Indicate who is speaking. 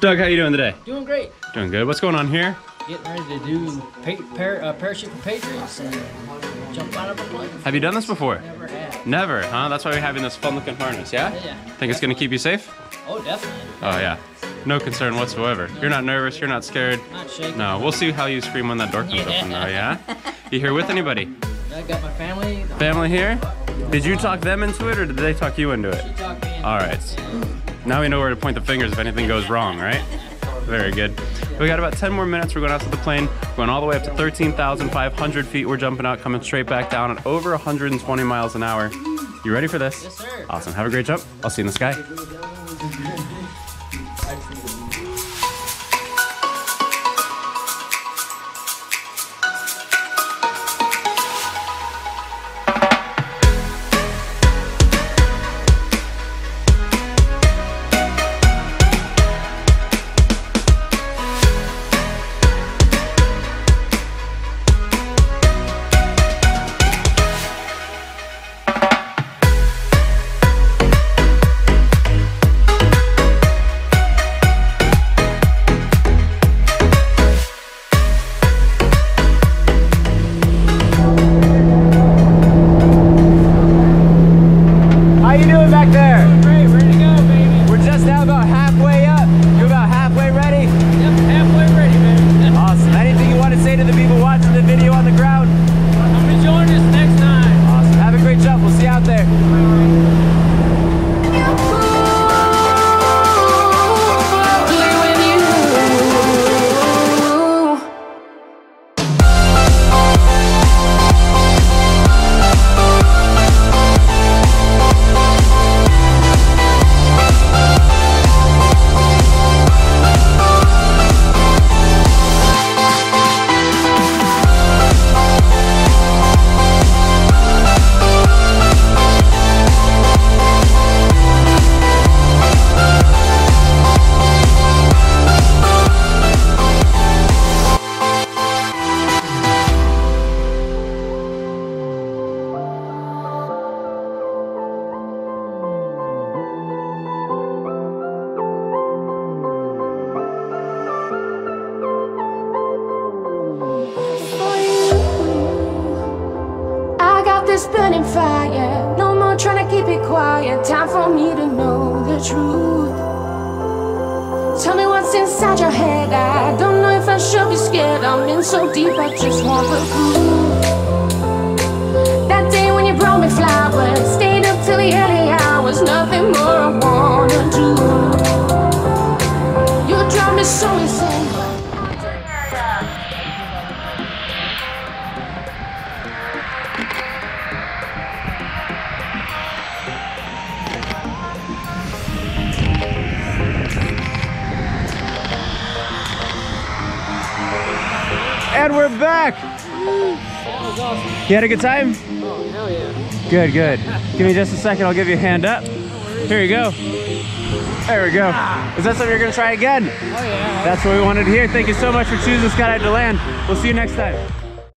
Speaker 1: Doug, how you doing today?
Speaker 2: Doing great.
Speaker 1: Doing good. What's going on here?
Speaker 2: Getting ready to do pa- par- uh, parachute for Patriots and jump out of a plane.
Speaker 1: Have you done this before?
Speaker 2: Never had.
Speaker 1: Never, huh? That's why we're having this fun looking harness, yeah?
Speaker 2: Yeah.
Speaker 1: Think it's gonna keep you safe?
Speaker 2: Oh, definitely.
Speaker 1: Oh yeah. No concern whatsoever. You're not nervous, you're not scared.
Speaker 2: Not shaking.
Speaker 1: No, we'll see how you scream when that door comes
Speaker 2: Yeah.
Speaker 1: open though, yeah? You here with anybody?
Speaker 2: I got my family.
Speaker 1: Family here? Did you talk them into it or did they talk you into it?
Speaker 2: She talked me.
Speaker 1: Alright. Now we know where to point the fingers if anything goes wrong, right? Very good. We got about 10 more minutes. We're going out to the plane, We're going all the way up to 13,500 feet. We're jumping out, coming straight back down at over 120 miles an hour. You ready for this?
Speaker 2: Yes, sir.
Speaker 1: Awesome. Have a great jump. I'll see you in the sky.
Speaker 3: I got this burning fire. No more trying to keep it quiet. Time for me to know the truth. Tell me what's inside your head. I don't know if I should be scared. I'm in so deep, I just want the proof. That day when you brought me flowers, stayed up till the early
Speaker 1: And we're back. You had a good time?
Speaker 2: Oh, hell yeah.
Speaker 1: Good, good. Give me just a second. I'll give you a hand up. Here you go. There we go. Ah. Is that something you're going to try again?
Speaker 2: Oh, yeah.
Speaker 1: That's what we wanted to hear. Thank you so much for choosing Skydive DeLand. We'll see you next time.